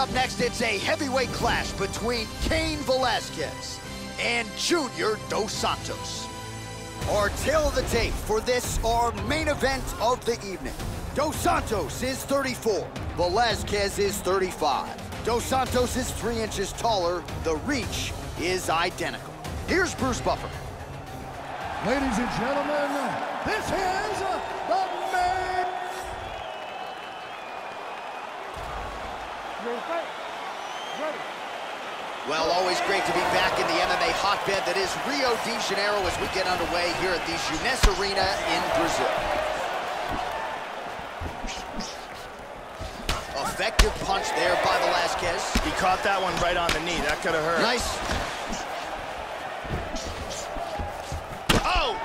Up next, it's a heavyweight clash between Cain Velasquez and Junior Dos Santos. Our tale of the tape for this, our main event of the evening. Dos Santos is 34, Velasquez is 35. Dos Santos is three inches taller, the reach is identical. Here's Bruce Buffer. Ladies and gentlemen, this is Well, always great to be back in the MMA hotbed that is Rio de Janeiro as we get underway here at the Jeunesse Arena in Brazil. Effective punch there by Velasquez. He caught that one right on the knee. That could have hurt. Nice. Oh!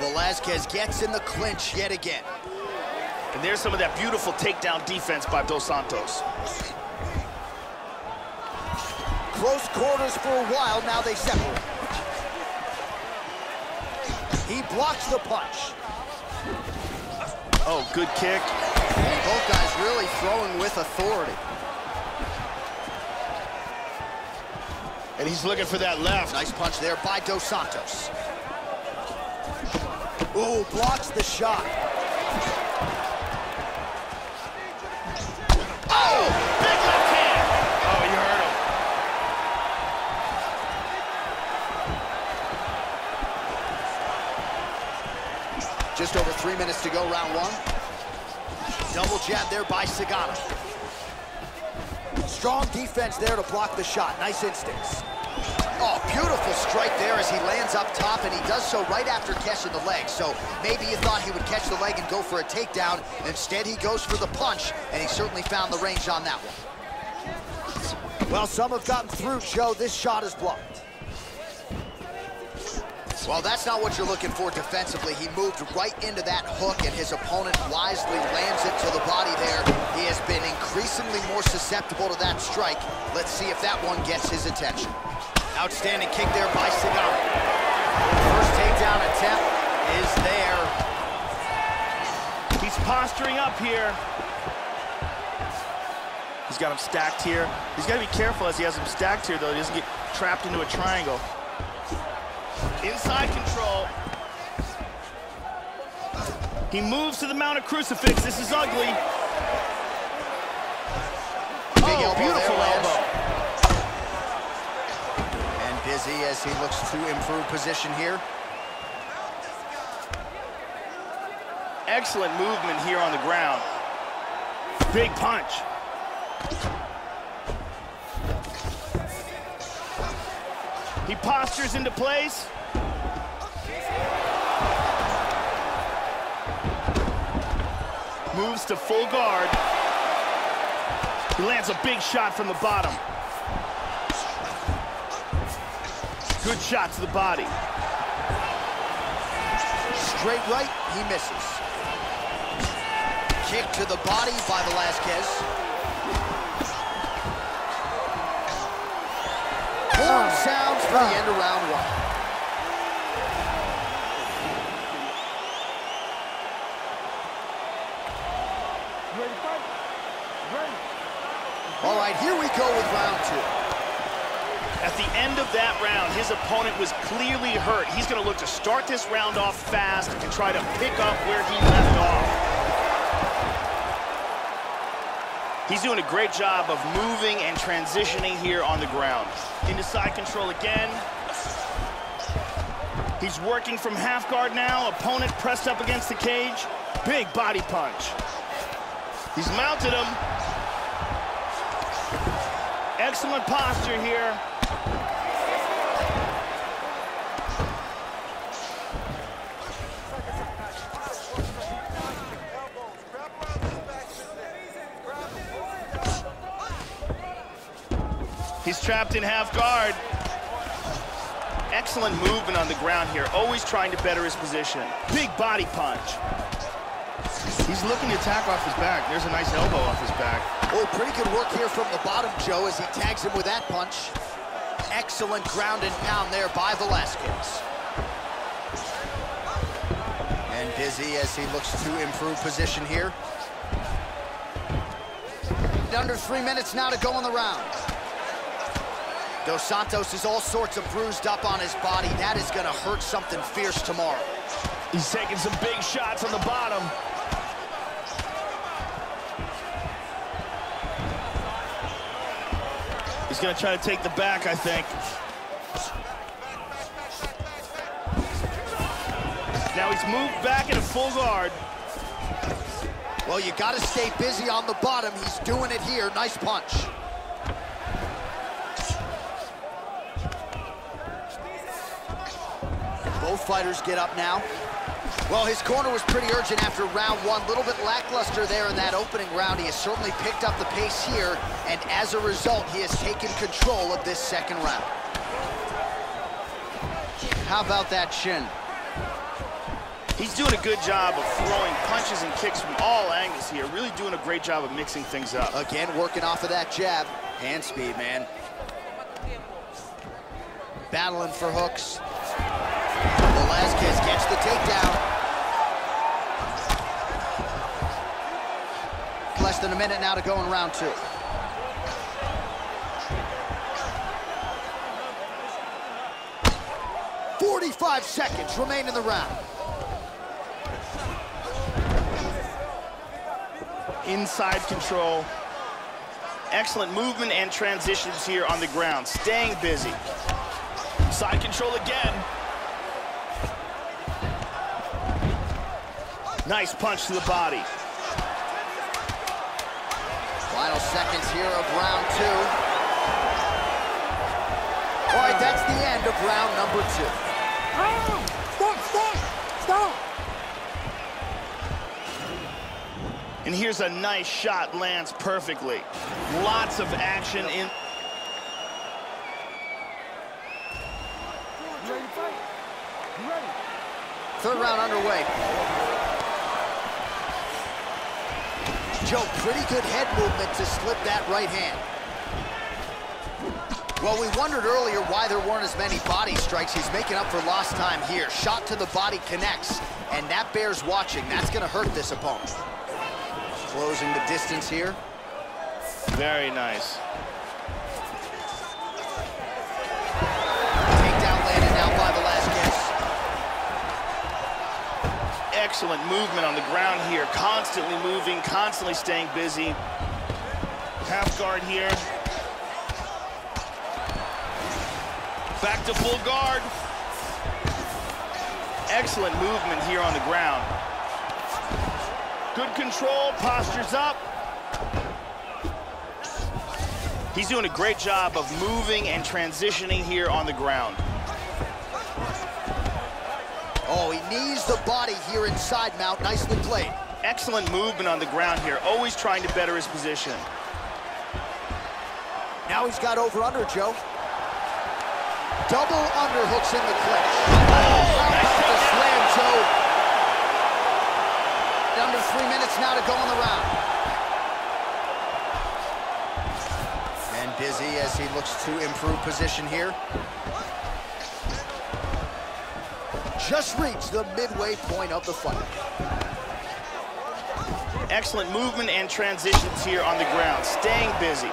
Velasquez gets in the clinch yet again. And there's some of that beautiful takedown defense by Dos Santos. Close quarters for a while, now they separate. He blocks the punch. Oh, good kick. Both guys really throwing with authority. And he's looking for that left. Nice punch there by Dos Santos. Ooh, blocks the shot. Just over three minutes to go, round one. Double jab there by Cigano. Strong defense there to block the shot. Nice instincts. Oh, beautiful strike there as he lands up top, and he does so right after catching the leg. So maybe you thought he would catch the leg and go for a takedown. Instead, he goes for the punch, and he certainly found the range on that one. Well, some have gotten through, Joe. This shot is blocked. Well, that's not what you're looking for defensively. He moved right into that hook, and his opponent wisely lands it to the body there. He has been increasingly more susceptible to that strike. Let's see if that one gets his attention. Outstanding kick there by Cigano. First takedown attempt is there. He's posturing up here. He's got him stacked here. He's got to be careful as he has him stacked here, though. He doesn't get trapped into a triangle. Inside control. He moves to the mount of crucifix. This is ugly. Big oh, elbow beautiful there, elbow. And busy as he looks to improve position here. Excellent movement here on the ground. Big punch. He postures into place. Moves to full guard. He lands a big shot from the bottom. Good shot to the body. Straight right, he misses. Kick to the body by Velasquez. Horn oh. sounds for the end of round one. Ready, fight? Ready. All right, here we go with round two. At the end of that round, his opponent was clearly hurt. He's going to look to start this round off fast and try to pick up where he left off. He's doing a great job of moving and transitioning here on the ground. Into side control again. He's working from half guard now. Opponent pressed up against the cage. Big body punch. He's mounted him. Excellent posture here. He's trapped in half guard. Excellent movement on the ground here, always trying to better his position. Big body punch. He's looking to attack off his back. There's a nice elbow off his back. Oh, pretty good work here from the bottom, Joe, as he tags him with that punch. Excellent ground and pound there by Velasquez. And busy as he looks to improve position here. under three minutes now to go in the round. Dos Santos is all sorts of bruised up on his body. That is gonna hurt something fierce tomorrow. He's taking some big shots on the bottom. He's gonna try to take the back, I think. Now he's moved back into full guard. Well, you gotta stay busy on the bottom. He's doing it here. Nice punch. Both fighters get up now. Well, his corner was pretty urgent after round one. A little bit lackluster there in that opening round. He has certainly picked up the pace here, and as a result, he has taken control of this second round. How about that shin? He's doing a good job of throwing punches and kicks from all angles here. Really doing a great job of mixing things up. Again, working off of that jab. Hand speed, man. Battling for hooks. Velasquez gets the takedown. Than a minute now to go in round two. Forty-five seconds remain in the round. Inside control. Excellent movement and transitions here on the ground. Staying busy. Side control again. Nice punch to the body. Final seconds here of round two. All right, that's the end of round number two. Stop, stop, stop. And here's a nice shot, lands perfectly. Lots of action in... You ready to fight? You ready? Third round underway. Joe, pretty good head movement to slip that right hand. Well, we wondered earlier why there weren't as many body strikes. He's making up for lost time here. Shot to the body connects, and that bears watching. That's gonna hurt this opponent. Closing the distance here. Very nice. Excellent movement on the ground here. Constantly moving, constantly staying busy. Half guard here. Back to full guard. Excellent movement here on the ground. Good control, postures up. He's doing a great job of moving and transitioning here on the ground. Oh, he knees the body here inside mount. Nicely played. Excellent movement on the ground here, always trying to better his position. Now he's got over under, Joe. Double underhooks in the clinch. How about the slam, Joe? Under three minutes now to go in the round. And busy as he looks to improve position here. Just reached the midway point of the fight. Excellent movement and transitions here on the ground, staying busy.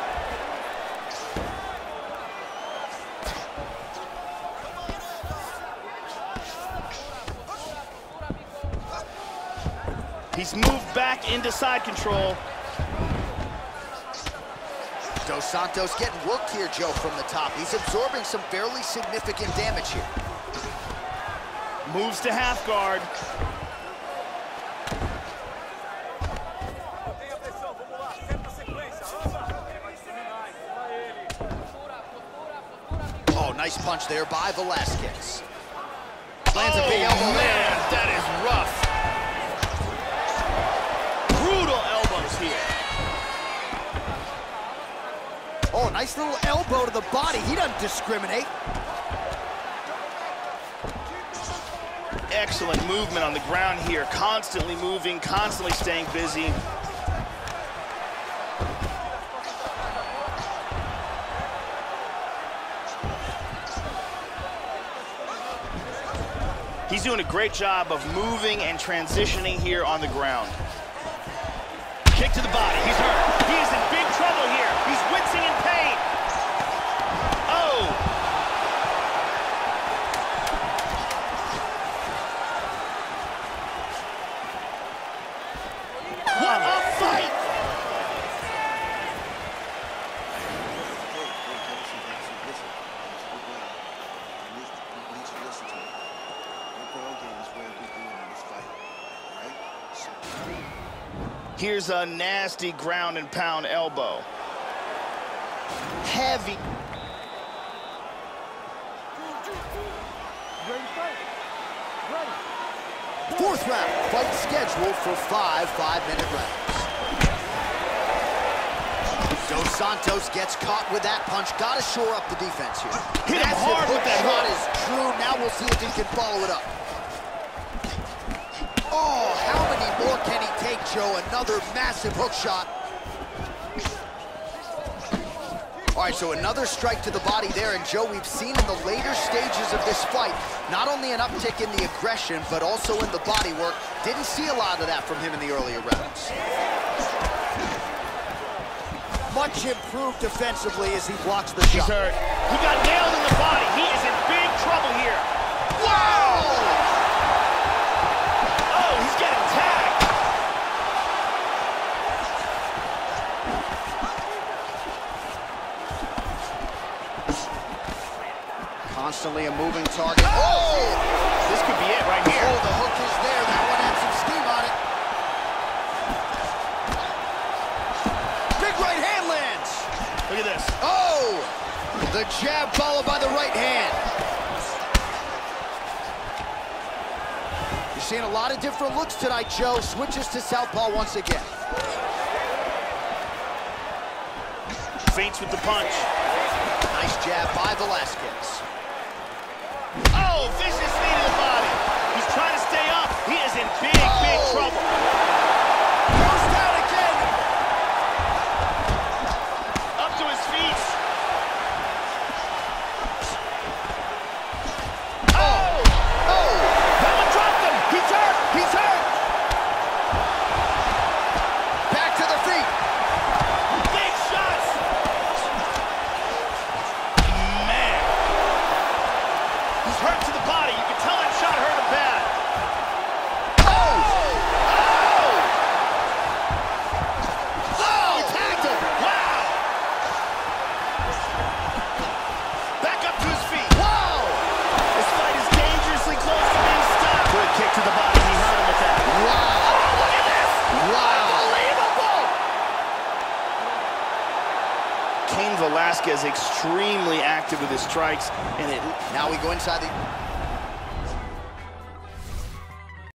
He's moved back into side control. Dos Santos getting worked here, Joe, from the top. He's absorbing some fairly significant damage here. Moves to half guard. Oh, nice punch there by Velasquez. Lands a big Oh, elbow there. man, that is rough. Brutal elbows here. Oh, nice little elbow to the body. He doesn't discriminate. Excellent movement on the ground here, constantly moving, constantly staying busy. He's doing a great job of moving and transitioning here on the ground. Kick to the body, he's hurt. He is in big trouble here. He's wincing in pain. Oh! What a fight! Here's a nasty ground and pound elbow. Heavy. You ready to fight? Ready. Fourth round, fight scheduled for five five-minute rounds. Dos Santos gets caught with that punch. Got to shore up the defense here. Hit him hard with that shot hook. is true. Now we'll see if he can follow it up. Oh, how many more can Joe? Another massive hook shot. All right, so another strike to the body there, and Joe, we've seen in the later stages of this fight, not only an uptick in the aggression, but also in the body work. Didn't see a lot of that from him in the earlier rounds. Much improved defensively as he blocks the He's shot. hurt. He got nailed in the body. He is in Constantly a moving target. Oh! This could be it right here. Oh, the hook is there. That one had some steam on it. Big right hand lands. Look at this. Oh! The jab followed by the right hand. You're seeing a lot of different looks tonight, Joe. Switches to southpaw once again. Feints with the punch. Nice jab by Velasquez. Big, big trouble. Extremely active with his strikes, and it Now we go inside the